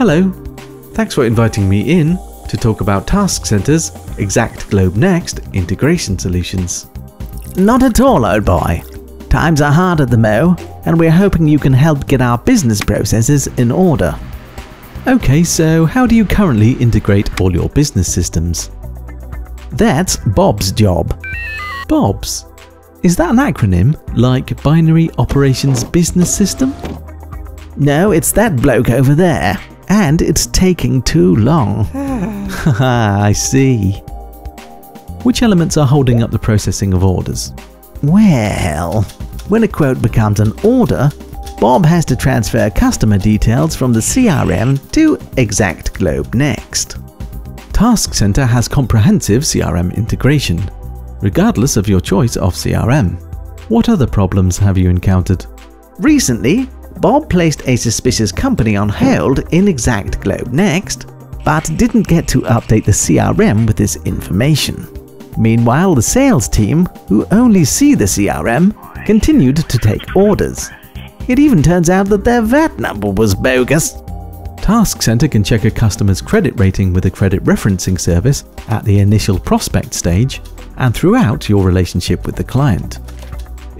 Hello, thanks for inviting me in to talk about TaskCentre's Exact Globe Next integration solutions. Not at all, old boy. Times are hard at the Mo, and we're hoping you can help get our business processes in order. Okay, so how do you currently integrate all your business systems? That's Bob's job. Bob's? Is that an acronym like Binary Operations Business System? No, it's that bloke over there. And it's taking too long. I see. Which elements are holding up the processing of orders? Well, when a quote becomes an order, Bob has to transfer customer details from the CRM to Exact Globe Next. TaskCentre has comprehensive CRM integration, regardless of your choice of CRM. What other problems have you encountered? Recently, Bob placed a suspicious company on hold in Exact Globe Next, but didn't get to update the CRM with this information. Meanwhile, the sales team, who only see the CRM, continued to take orders. It even turns out that their VAT number was bogus. TaskCentre can check a customer's credit rating with a credit referencing service at the initial prospect stage and throughout your relationship with the client.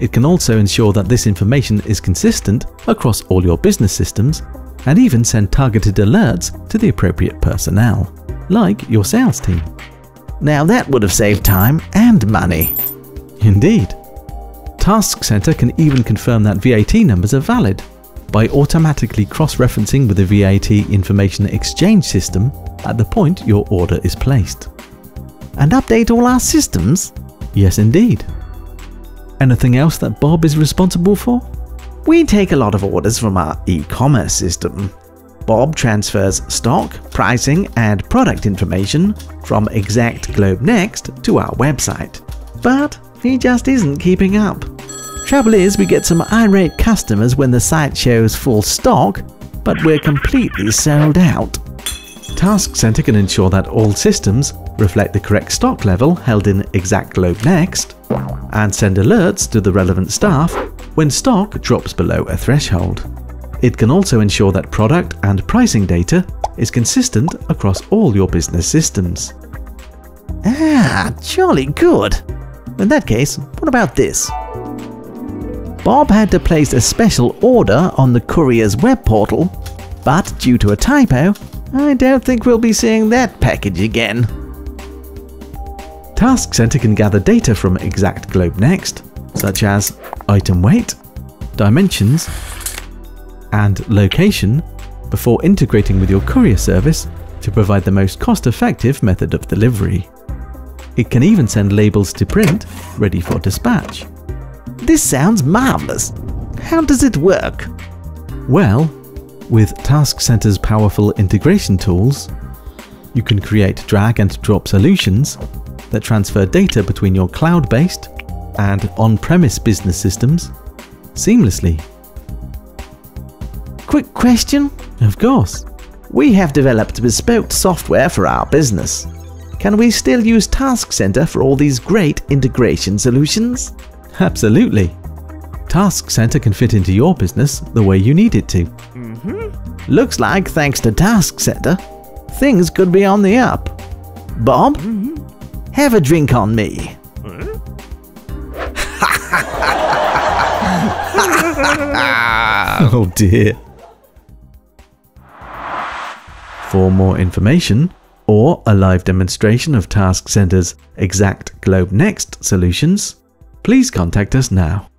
It can also ensure that this information is consistent across all your business systems and even send targeted alerts to the appropriate personnel, like your sales team. Now that would have saved time and money. Indeed. TaskCentre can even confirm that VAT numbers are valid by automatically cross-referencing with the VAT information exchange system at the point your order is placed. And update all our systems? Yes, indeed. Anything else that Bob is responsible for? We take a lot of orders from our e-commerce system. Bob transfers stock, pricing, and product information from Exact Globe Next to our website. But he just isn't keeping up. Trouble is, we get some irate customers when the site shows full stock, but we're completely sold out. TaskCentre can ensure that all systems reflect the correct stock level held in Exact Globe Next, and send alerts to the relevant staff when stock drops below a threshold. It can also ensure that product and pricing data is consistent across all your business systems. Ah, jolly good. In that case, what about this? Bob had to place a special order on the courier's web portal, but due to a typo, I don't think we'll be seeing that package again. TaskCentre can gather data from Exact Globe Next, such as item weight, dimensions, and location before integrating with your courier service to provide the most cost-effective method of delivery. It can even send labels to print, ready for dispatch. This sounds marvelous. How does it work? Well, with TaskCentre's powerful integration tools, you can create drag and drop solutions that transfer data between your cloud-based and on-premise business systems seamlessly. Quick question? Of course. We have developed bespoke software for our business. Can we still use TaskCentre for all these great integration solutions? Absolutely. TaskCentre can fit into your business the way you need it to. Mm-hmm. Looks like, thanks to TaskCentre, things could be on the up. Bob, have a drink on me. oh dear. For more information or a live demonstration of TaskCentre's exact Globe Next solutions, please contact us now.